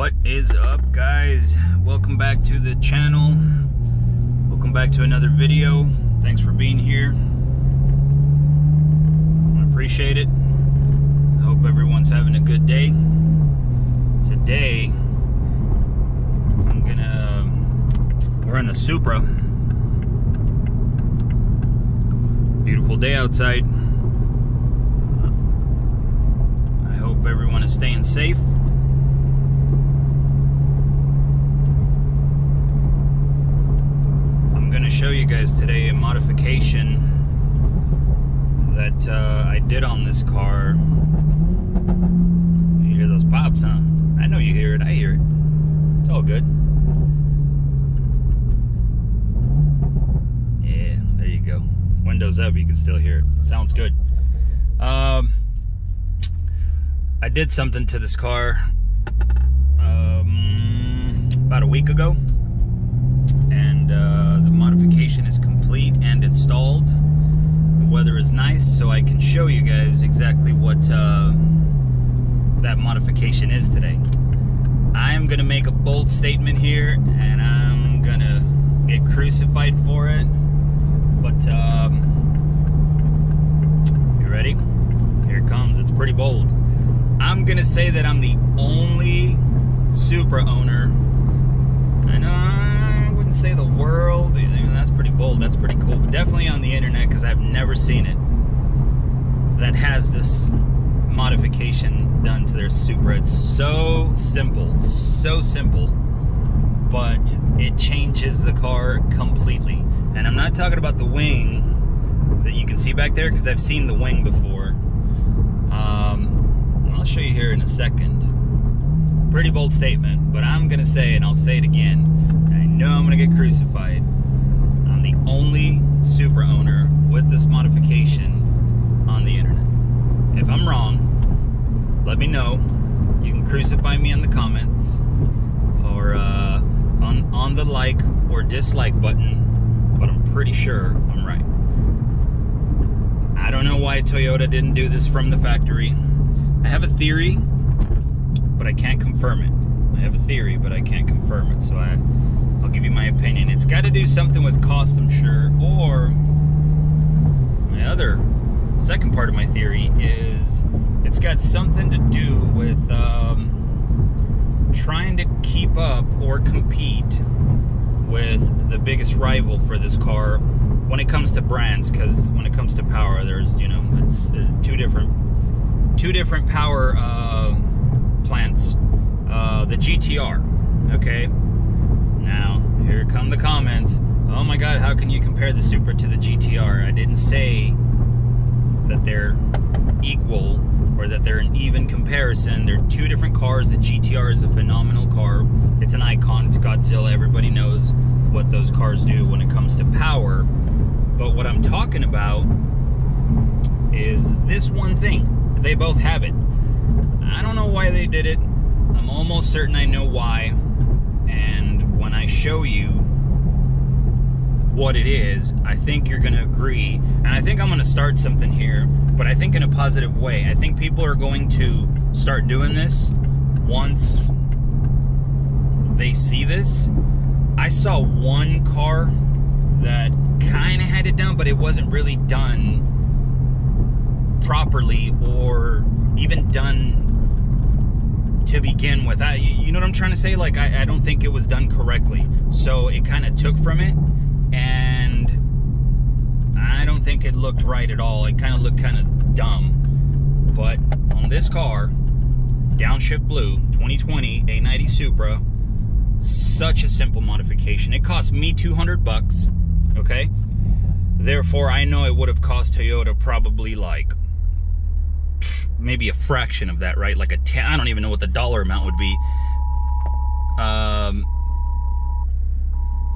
What is up guys? Welcome back to the channel. Welcome back to another video. Thanks for being here. I appreciate it. I hope everyone's having a good day. Today, I'm gonna, we're in the Supra. Beautiful day outside. I hope everyone is staying safe. Gonna show you guys today a modification that uh, I did on this car. You hear those pops, huh? I know you hear it, I hear it. It's all good. Yeah, there you go. Windows up, you can still hear it. Sounds good. Um, I did something to this car um, about a week ago, and uh, the modification is complete and installed. The weather is nice, so I can show you guys exactly what uh, that modification is today. I am gonna make a bold statement here, and I'm gonna get crucified for it. But um, you ready? Here it comes. It's pretty bold. I'm gonna say that I'm the only Supra owner. Know I wouldn't say the world. I mean, that's pretty bold. That's pretty cool. But definitely on the internet because I've never seen it. That has this modification done to their Supra. It's so simple, so simple, but it changes the car completely. And I'm not talking about the wing that you can see back there because I've seen the wing before. Um, I'll show you here in a second. Pretty bold statement, but I'm gonna say, and I'll say it again. Know I'm gonna get crucified. I'm the only Supra owner with this modification on the internet. If I'm wrong, let me know. You can crucify me in the comments or uh, on on the like or dislike button, but I'm pretty sure I'm right. I don't know why Toyota didn't do this from the factory. I have a theory, but I can't confirm it. I have a theory, but I can't confirm it. So I, I'll give you my opinion. It's got to do something with cost, I'm sure, or my other second part of my theory is it's got something to do with um, trying to keep up or compete with the biggest rival for this car when it comes to brands because when it comes to power there's you know it's uh, two different two different power uh, plants. Uh, the GTR okay now. Here come the comments. Oh my god how can you compare the Supra to the GTR I didn't say that they're equal or that they're an even comparison. They're two different cars. The GTR is a phenomenal car. It's an icon. It's Godzilla. Everybody knows what those cars do when it comes to power. But what I'm talking about is this one thing. They both have it. I don't know why they did it. I'm almost certain I know why. And when I show you what it is, I think you're going to agree. And I think I'm going to start something here, but I think in a positive way. I think people are going to start doing this once they see this. I saw one car that kind of had it done, but it wasn't really done properly or even done to begin with. I, you know what I'm trying to say? Like, I, I don't think it was done correctly. So it kind of took from it, and I don't think it looked right at all. It kind of looked kind of dumb. But on this car, Downshift Blue 2020 A90 Supra, such a simple modification. It cost me 200 bucks okay? Therefore, I know it would have cost Toyota probably like maybe a fraction of that, right? Like a ten, I don't even know what the dollar amount would be. Um,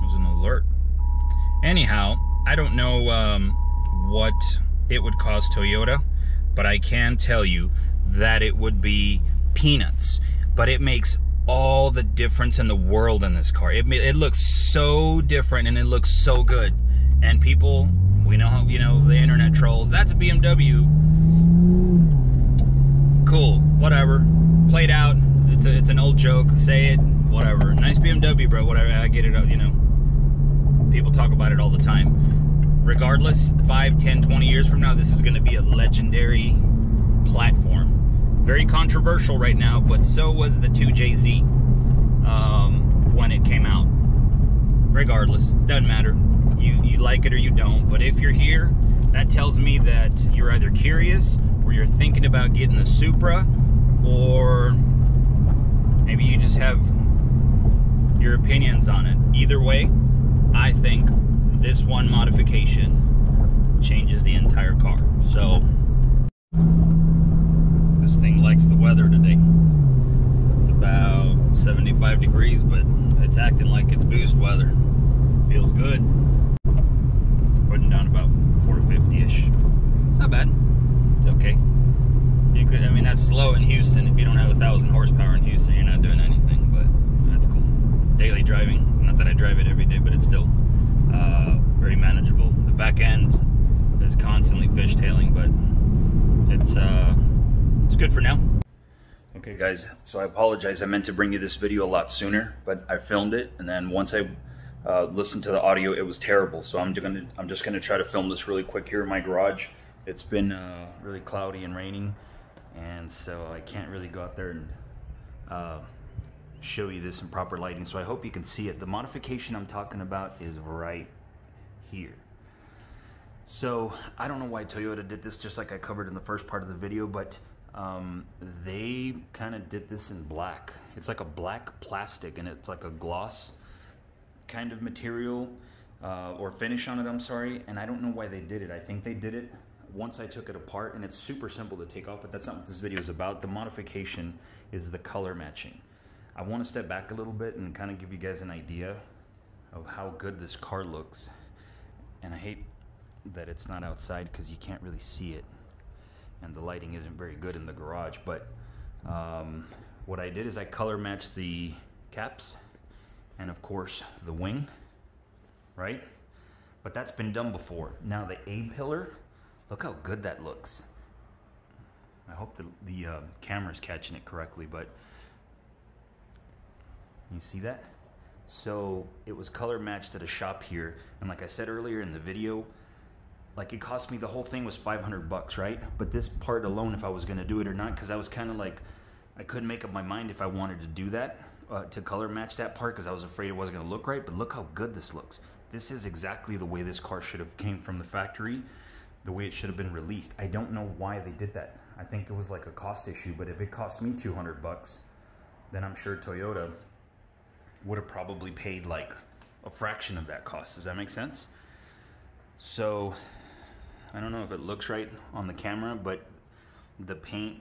there's an alert. Anyhow, I don't know um, what it would cost Toyota, but I can tell you that it would be peanuts. But it makes all the difference in the world in this car. It, it looks so different and it looks so good. And people, we know how, you know, the internet trolls, that's a BMW. Cool, whatever. Played out. It's a, it's an old joke. Say it, whatever. Nice BMW, bro. Whatever. I get it. You know, people talk about it all the time. Regardless, 5, 10, 20 years from now, this is going to be a legendary platform. Very controversial right now, but so was the 2JZ um, when it came out. Regardless, doesn't matter. You you like it or you don't. But if you're here, that tells me that you're either curious or you're thinking about getting the Supra, or maybe you just have your opinions on it. Either way, I think this one modification changes the entire car. So this thing likes the weather today. It's about 75 degrees, but it's acting like it's boost weather. Feels good. Putting down about 450-ish. It's not bad. Okay. You could, I mean, that's slow in Houston. If you don't have a thousand horsepower in Houston, you're not doing anything, but that's cool. Daily driving, not that I drive it every day, but it's still uh, very manageable. The back end is constantly fishtailing, but it's, uh, it's good for now. Okay guys, so I apologize. I meant to bring you this video a lot sooner, but I filmed it, and then once I uh, listened to the audio, it was terrible. So I'm gonna, I'm just gonna try to film this really quick here in my garage. It's been uh, really cloudy and raining, and so I can't really go out there and uh, show you this in proper lighting. So I hope you can see it. The modification I'm talking about is right here. So I don't know why Toyota did this, just like I covered in the first part of the video, but um, they kind of did this in black. It's like a black plastic and it's like a gloss kind of material uh, or finish on it, I'm sorry. And I don't know why they did it. I think they did it once I took it apart and it's super simple to take off, but that's not what this video is about. The modification is the color matching. I want to step back a little bit and kind of give you guys an idea of how good this car looks. And I hate that it's not outside because you can't really see it and the lighting isn't very good in the garage but um, what I did is I color matched the caps and of course the wing right but that's been done before now the A-pillar look how good that looks. I hope the, the uh, camera's catching it correctly but you see that? So it was color matched at a shop here and like I said earlier in the video like it cost me the whole thing was 500 bucks right? But this part alone if i was to do it or not because i was kind of like i couldn't make up my mind if i wanted to do that uh, to color match that part because i was afraid it wasn't to look right but look how good this looks. This is exactly the way this car should have came from the factory the way it should have been released i don't know why they did that i think it was like a cost issue but if it cost me 200 bucks then i'm sure toyota would have probably paid like a fraction of that cost does that make sense so I don't know if it looks right on the camera, but the paint,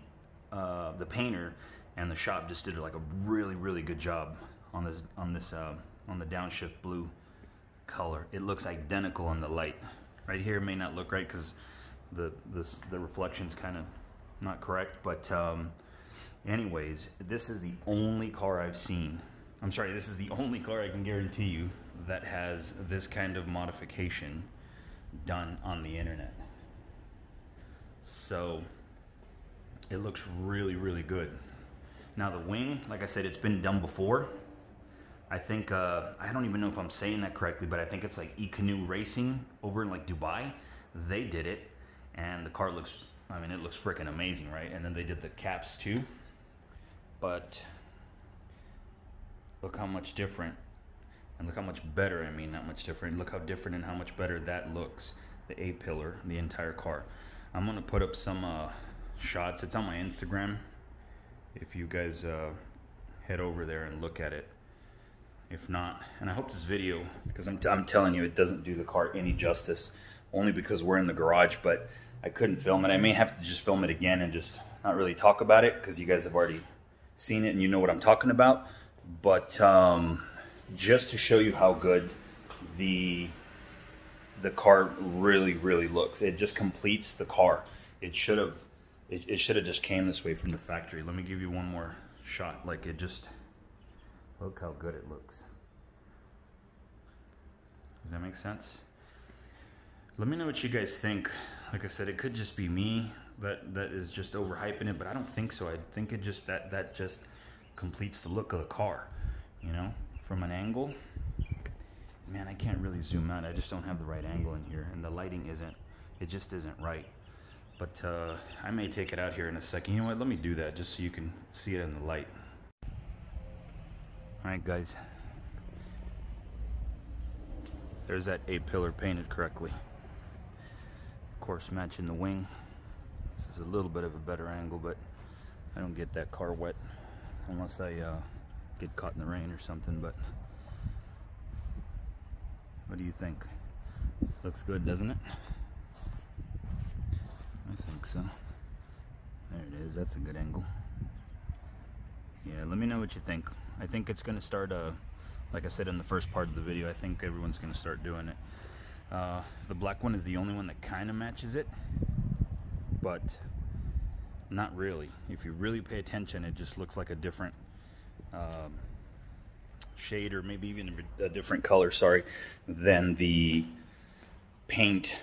uh, the painter and the shop just did like a really, really good job on this, on this, uh, on the downshift blue color. It looks identical in the light. Right here may not look right because the, this, the reflection's kind of not correct, but um, anyways, this is the only car I've seen. I'm sorry, this is the only car I can guarantee you that has this kind of modification done on the internet. So it looks really, really good. Now the wing, like I said, it's been done before. I think, uh, I don't even know if I'm saying that correctly, but I think it's like Ekanoo Racing over in like Dubai. They did it and the car looks, I mean, it looks freaking amazing, right? And then they did the caps too. But look how much different and look how much better, I mean, not much different. Look how different and how much better that looks, the A-pillar, the entire car. I'm gonna put up some uh, shots. It's on my Instagram. If you guys uh, head over there and look at it. If not, and I hope this video, because I'm, I'm telling you, it doesn't do the car any justice, only because we're in the garage, but I couldn't film it. I may have to just film it again and just not really talk about it, because you guys have already seen it and you know what I'm talking about. But um, just to show you how good the the car really really looks. It just completes the car. It should have it, it should have just came this way from the factory. Let me give you one more shot. Like it just look how good it looks does that make sense let me know what you guys think like i said it could just be me that that is just overhyping it but i don't think so i think it just that that just completes the look of the car, you know, from an angle. Man, I can't really zoom out. I just don't have the right angle in here, and the lighting isn't, it just isn't right. But uh, I may take it out here in a second. You know what, let me do that just so you can see it in the light. All right, guys. There's that A-pillar painted correctly. Of course, matching the wing. This is a little bit of a better angle, but I don't get that car wet unless I uh, get caught in the rain or something, but what do you think? Looks good, doesn't it? I think so. There it is, that's a good angle. Yeah, let me know what you think. I think it's gonna start, uh, like I said in the first part of the video, I think everyone's gonna start doing it. Uh, the black one is the only one that kind of matches it, but not really. If you really pay attention, it just looks like a different um, shade or maybe even a different color, sorry, than the paint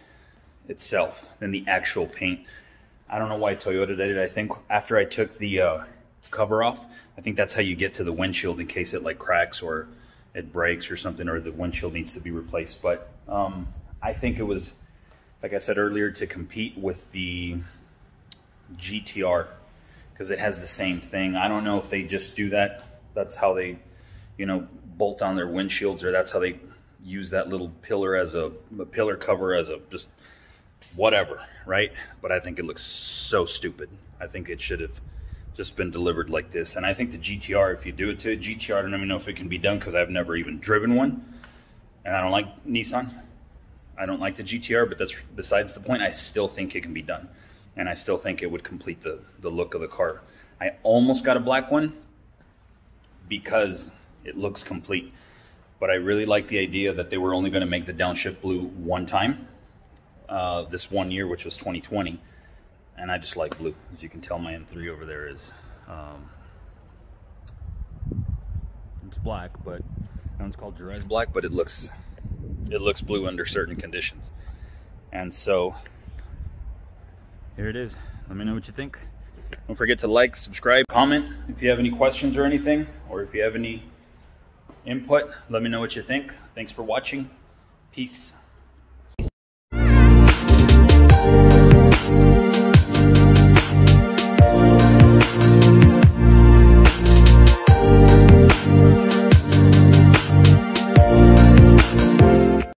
itself, than the actual paint. I don't know why Toyota did it. I think after I took the uh, cover off, I think that's how you get to the windshield in case it like cracks or it breaks or something or the windshield needs to be replaced. But um, I think it was, like I said earlier, to compete with the GTR because it has the same thing. I don't know if they just do that. That's how they, you know, bolt on their windshields or that's how they use that little pillar as a, a pillar cover as a just whatever, right? But I think it looks so stupid. I think it should have just been delivered like this. And I think the GTR, if you do it to a GTR, I don't even know if it can be done because I've never even driven one. And I don't like Nissan. I don't like the GTR, but that's besides the point. I still think it can be done and I still think it would complete the, the look of the car. I almost got a black one because it looks complete, but I really like the idea that they were only going to make the downshift blue one time, uh, this one year, which was 2020, and I just like blue. As you can tell, my M3 over there is, um, it's black, but that one's called Jerez black, but it looks, it looks blue under certain conditions. And so here it is. Let me know what you think. Don't forget to like, subscribe, comment if you have any questions or anything, or if you have any input, let me know what you think. Thanks for watching. Peace.